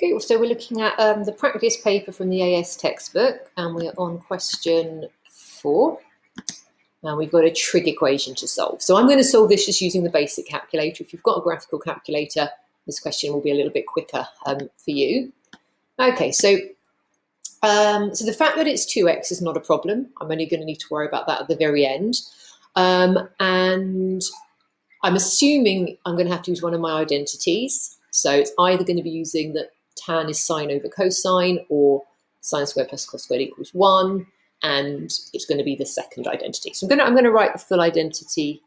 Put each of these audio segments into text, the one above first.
Okay, so we're looking at um, the practice paper from the AS textbook, and we're on question four. And we've got a trig equation to solve. So I'm going to solve this just using the basic calculator. If you've got a graphical calculator, this question will be a little bit quicker um, for you. Okay, so um, so the fact that it's 2x is not a problem. I'm only going to need to worry about that at the very end. Um, and I'm assuming I'm going to have to use one of my identities. So it's either going to be using the tan is sine over cosine or sine squared plus cos squared equals 1 and it's going to be the second identity. So I'm going to, I'm going to write the full identity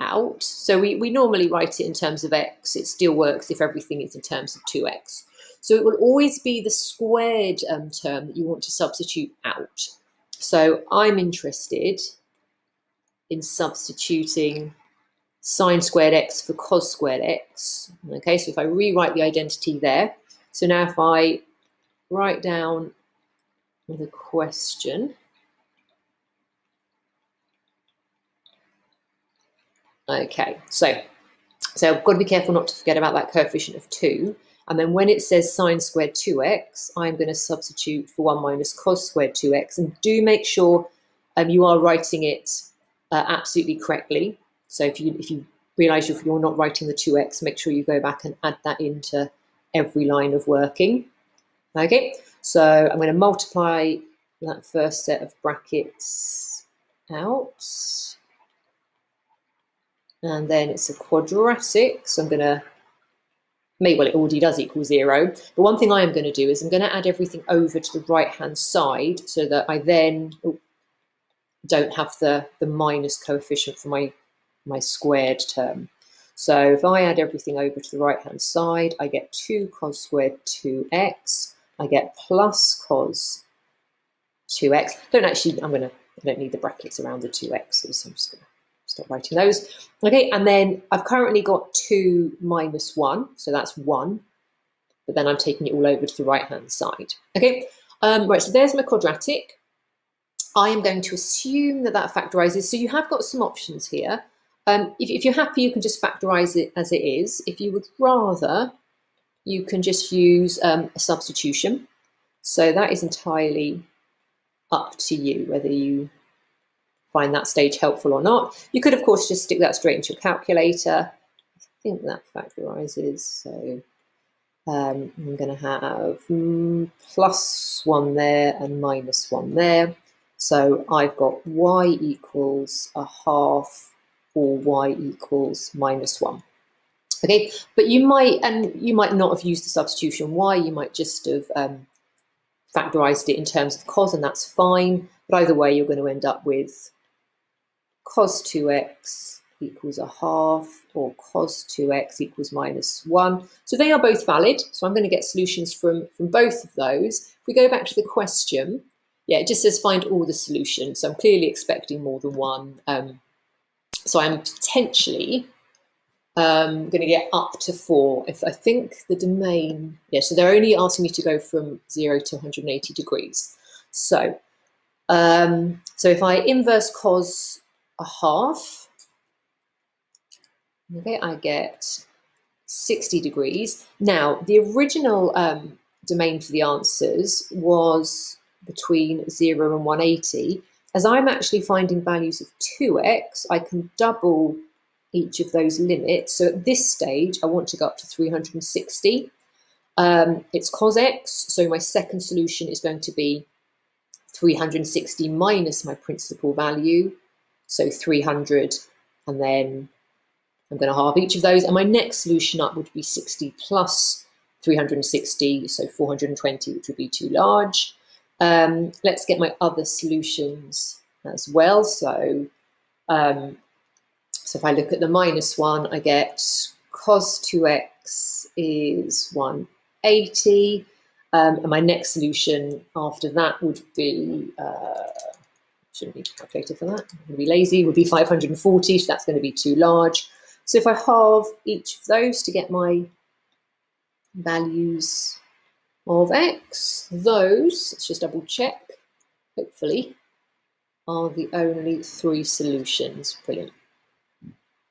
out. So we, we normally write it in terms of x. It still works if everything is in terms of 2x. So it will always be the squared um, term that you want to substitute out. So I'm interested in substituting sine squared x for cos squared x. Okay, so if I rewrite the identity there, so now if I write down the question, okay, so so I've got to be careful not to forget about that coefficient of 2. And then when it says sine squared 2x, I'm going to substitute for 1 minus cos squared 2x. And do make sure um, you are writing it uh, absolutely correctly. So if you if you realize if you're not writing the 2x, make sure you go back and add that into every line of working. Okay, so I'm going to multiply that first set of brackets out. And then it's a quadratic, so I'm going to make, well, it already does equal zero. But one thing I am going to do is I'm going to add everything over to the right-hand side so that I then oh, don't have the, the minus coefficient for my my squared term. So if I add everything over to the right-hand side, I get 2 cos squared 2x. I get plus cos 2x. Don't actually, I'm going to, I don't need the brackets around the 2x's, so I'm just going to stop writing those. Okay, and then I've currently got 2 minus 1, so that's 1. But then I'm taking it all over to the right-hand side. Okay, um, right, so there's my quadratic. I am going to assume that that factorizes. So you have got some options here. Um, if, if, you're happy, you can just factorize it as it is. If you would rather, you can just use um, a substitution. So that is entirely up to you, whether you find that stage helpful or not. You could, of course, just stick that straight into your calculator. I think that factorizes. So um, I'm going to have mm, plus 1 there and minus 1 there. So I've got y equals a half or y equals minus 1. Okay, but you might, and you might not have used the substitution y, you might just have um, factorized it in terms of cos, and that's fine. But either way, you're going to end up with cos 2x equals a half, or cos 2x equals minus 1. So they are both valid. So I'm going to get solutions from, from both of those. If we go back to the question, yeah, it just says find all the solutions. So I'm clearly expecting more than one um, so I'm potentially um, going to get up to four. If I think the domain, yeah, so they're only asking me to go from zero to 180 degrees. So, um, so if I inverse cos a half, okay, I get 60 degrees. Now, the original um, domain for the answers was between 0 and 180. As I'm actually finding values of 2x, I can double each of those limits. So at this stage, I want to go up to 360. Um, it's cos x, so my second solution is going to be 360 minus my principal value, so 300, and then I'm going to halve each of those. And my next solution up would be 60 plus 360, so 420, which would be too large. Um, let's get my other solutions as well. So, um, so if I look at the minus one, I get cos 2x is 180. Um, and my next solution after that would be, uh, shouldn't need a calculator for that, I'm going to be lazy, would be 540, so that's going to be too large. So if I halve each of those to get my values of x. Those, let's just double check, hopefully, are the only three solutions. Brilliant.